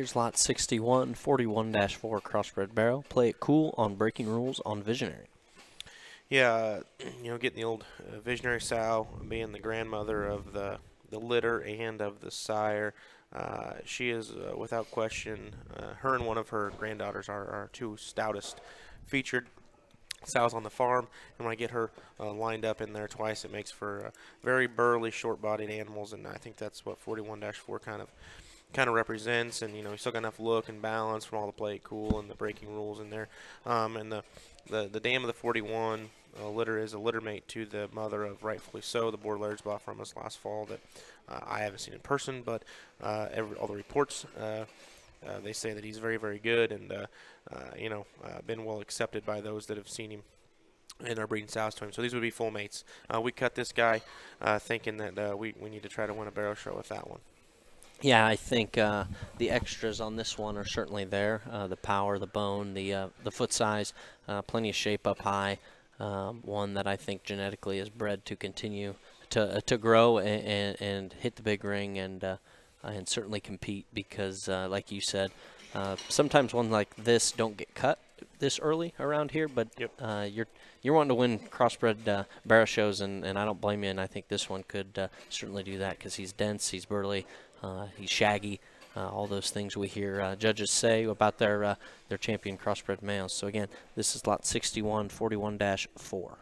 Here's lot 61, 41-4 crossbred barrow. Play it cool on breaking rules on Visionary. Yeah, you know, getting the old uh, visionary sow, being the grandmother of the the litter and of the sire. Uh, she is, uh, without question, uh, her and one of her granddaughters are our two stoutest featured sows on the farm. And when I get her uh, lined up in there twice, it makes for very burly, short-bodied animals. And I think that's what 41-4 kind of kind of represents. And you know, he's still got enough look and balance from all the play cool and the breaking rules in there. Um, and the the the dam of the 41 uh, litter is a litter mate to the mother of rightfully so. The board lairds bought from us last fall that uh, I haven't seen in person, but uh, every, all the reports. Uh, uh, they say that he's very, very good, and uh, you know, been well accepted by those that have seen him and are breeding sows to him. So these would be full mates. we cut this guy thinking that we, we need to try to win a barrow show with that one. Yeah, I think uh, the extras on this one are certainly there. Uh, the power, the bone, the uh, the foot size, plenty of shape up high um, one that I think genetically is bred to continue to uh, to grow and, and, and, hit the big ring and uh, and certainly compete because, uh, like you said, uh, sometimes ones like this don't get cut this early around here, but yep. Uh, you're you're wanting to win crossbred uh, barrow shows, and, and I don't blame you. And I think this one could certainly do that because he's dense, he's burly, he's shaggy. Uh, all those things we hear uh, judges say about their uh, their champion crossbred males. So again, this is lot 61, 41-4.